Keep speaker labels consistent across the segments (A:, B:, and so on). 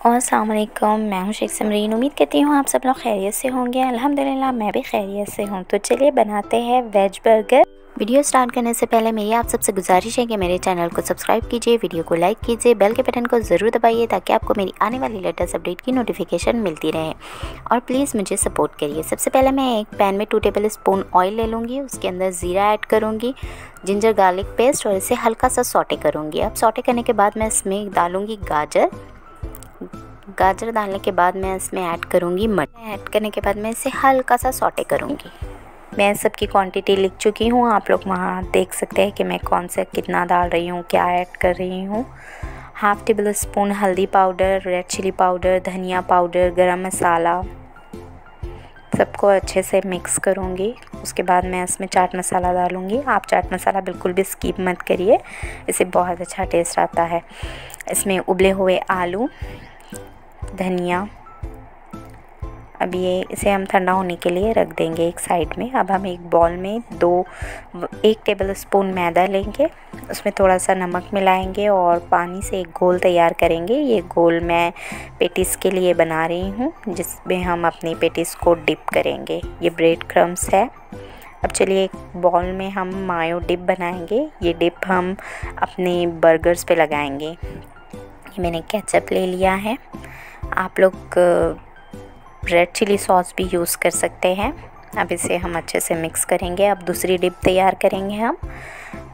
A: और अलैक्म मैं हूँ शेख समरीन। उम्मीद करती हूँ आप सब लोग खैरियत से होंगे। अल्हम्दुलिल्लाह, मैं भी खैरियत से हूँ। तो चलिए बनाते हैं वेज बर्गर। वीडियो स्टार्ट करने से पहले मेरी आप सबसे गुजारिश है कि मेरे चैनल को सब्सक्राइब कीजिए, वीडियो को लाइक कीजिए, बेल के बटन को ज़रूर दबाइए ताकि आपको मेरी आने वाली लेटेस्ट अपडेट की नोटिफिकेशन मिलती रहे। और प्लीज़ मुझे सपोर्ट करिए। सबसे पहले मैं एक पैन में टू टेबल स्पून ऑयल ले लूँगी, उसके अंदर ज़ीरा ऐड करूँगी जिंजर गार्लिक पेस्ट और इसे हल्का सा सॉटे करूँगी। अब सॉटे करने के बाद मैं इसमें डालूँगी गाजर। गाजर डालने के बाद मैं इसमें ऐड करूँगी मटर। ऐड करने के बाद मैं इसे हल्का सा सॉटे करूँगी। मैं सबकी क्वांटिटी लिख चुकी हूँ। आप लोग वहाँ देख सकते हैं कि मैं कौन सा कितना डाल रही हूँ, क्या ऐड कर रही हूँ। हाफ़ टेबल स्पून हल्दी पाउडर रेड चिली पाउडर धनिया पाउडर गरम मसाला। सबको अच्छे से मिक्स करूँगी। उसके बाद मैं इसमें चाट मसाला डालूँगी। आप चाट मसाला बिल्कुल भी स्कीप मत करिए। इसे बहुत अच्छा टेस्ट आता है। इसमें उबले हुए आलू धनिया। अब ये, इसे हम ठंडा होने के लिए रख देंगे एक साइड में। अब हम एक बॉल में दो, एक टेबल स्पून मैदा लेंगे। उसमें थोड़ा सा नमक मिलाएँगे और पानी से एक घोल तैयार करेंगे। ये घोल मैं पेटिस के लिए बना रही हूँ, जिसमें हम अपनी पेटिस को डिप करेंगे। ये ब्रेड क्रम्स है। अब चलिए एक बॉल में हम मायो डिप बनाएँगे। ये डिप हम अपने बर्गर्स पे लगाएँगे। ये मैंने केचप ले लिया है। आप लोग रेड चिली सॉस भी यूज़ कर सकते हैं। अब इसे हम अच्छे से मिक्स करेंगे। अब दूसरी डिप तैयार करेंगे हम।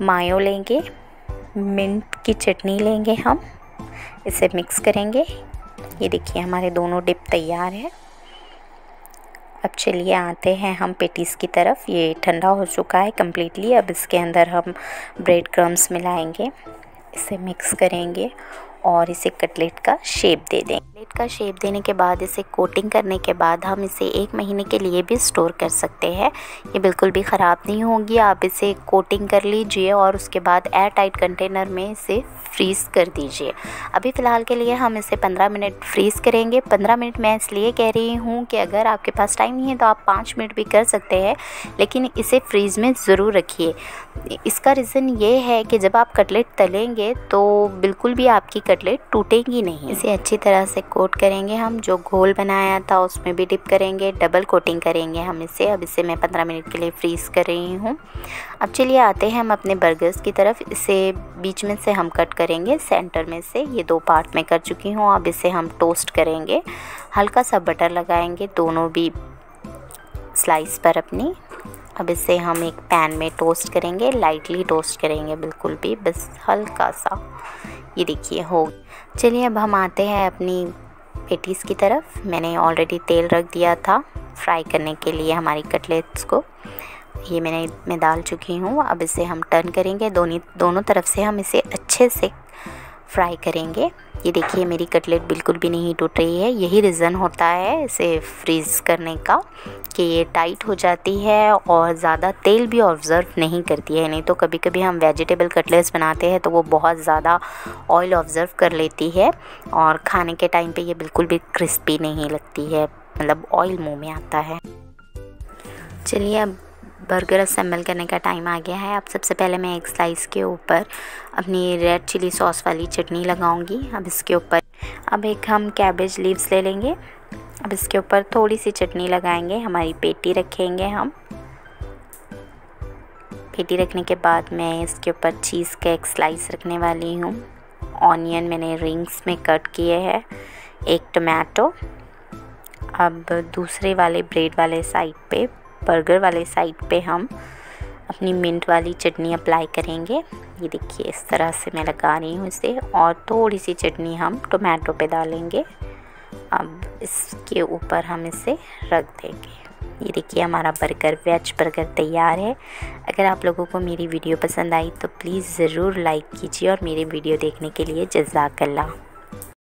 A: मायो लेंगे। मिंट की चटनी लेंगे हम। इसे मिक्स करेंगे। ये देखिए, हमारे दोनों डिप तैयार है। अब चलिए आते हैं हम पेटीज़ की तरफ़। ये ठंडा हो चुका है कम्प्लीटली अब इसके अंदर हम ब्रेड क्रम्स मिलाएँगे। इसे मिक्स करेंगे। और इसे कटलेट का शेप दे दें। कटलेट का शेप देने के बाद, इसे कोटिंग करने के बाद हम इसे एक महीने के लिए भी स्टोर कर सकते हैं। ये बिल्कुल भी ख़राब नहीं होगी। आप इसे कोटिंग कर लीजिए और उसके बाद एयर टाइट कंटेनर में इसे फ्रीज़ कर दीजिए। अभी फ़िलहाल के लिए हम इसे 15 मिनट फ्रीज़ करेंगे। 15 मिनट मैं इसलिए कह रही हूँ कि अगर आपके पास टाइम नहीं है तो आप पाँच मिनट भी कर सकते हैं, लेकिन इसे फ्रीज़ में ज़रूर रखिए। इसका रीज़न ये है कि जब आप कटलेट तलेंगे तो बिल्कुल भी आपकी कटलेट टूटेगी नहीं। इसे अच्छी तरह से कोट करेंगे हम, जो घोल बनाया था उसमें भी डिप करेंगे, डबल कोटिंग करेंगे हम इसे। अब इसे मैं पंद्रह मिनट के लिए फ्रीज़ कर रही हूँ। अब चलिए आते हैं हम अपने बर्गर्स की तरफ़। इसे बीच में से हम कट करेंगे, सेंटर में से। ये दो पार्ट में कर चुकी हूँ। अब इसे हम टोस्ट करेंगे। हल्का सा बटर लगाएँगे, दोनों भी स्लाइस पर अपनी। अब इसे हम एक पैन में टोस्ट करेंगे, लाइटली टोस्ट करेंगे, बिल्कुल भी, बस हल्का सा। ये देखिए, हो। चलिए अब हम आते हैं अपनी पेटीज़ की तरफ़। मैंने ऑलरेडी तेल रख दिया था फ्राई करने के लिए हमारी कटलेट्स को। ये मैंने, मैं डाल चुकी हूँ। अब इसे हम टर्न करेंगे। दोनों दोनों तरफ़ से हम इसे अच्छे से फ्राई करेंगे। ये देखिए, मेरी कटलेट बिल्कुल भी नहीं टूट रही है। यही रीज़न होता है इसे फ्रीज़ करने का कि ये टाइट हो जाती है और ज़्यादा तेल भी ऑब्ज़र्व नहीं करती है। नहीं तो कभी कभी हम वेजिटेबल कटलेट्स बनाते हैं तो वो बहुत ज़्यादा ऑयल ऑब्ज़र्व कर लेती है और खाने के टाइम पे ये बिल्कुल भी क्रिस्पी नहीं लगती है। मतलब ऑयल मुँह में आता है। चलिए, अब बर्गर असेंबल करने का टाइम आ गया है। अब सबसे पहले मैं एक स्लाइस के ऊपर अपनी रेड चिली सॉस वाली चटनी लगाऊँगी। अब इसके ऊपर, अब एक हम कैबेज लीव्स ले लेंगे। अब इसके ऊपर थोड़ी सी चटनी लगाएँगे। हमारी पेटी रखेंगे हम। पेटी रखने के बाद मैं इसके ऊपर चीज़ का एक स्लाइस रखने वाली हूँ। ऑनियन मैंने रिंग्स में कट किए हैं। एक टोमेटो। अब दूसरे वाले ब्रेड वाले साइड पे बर्गर वाले साइड पे हम अपनी मिंट वाली चटनी अप्लाई करेंगे। ये देखिए, इस तरह से मैं लगा रही हूँ इसे और थोड़ी सी चटनी हम टोमेटो पे डालेंगे। अब इसके ऊपर हम इसे रख देंगे। ये देखिए, हमारा बर्गर वेज बर्गर तैयार है। अगर आप लोगों को मेरी वीडियो पसंद आई तो प्लीज़ ज़रूर लाइक कीजिए और मेरी वीडियो देखने के लिए जजाकल्ला।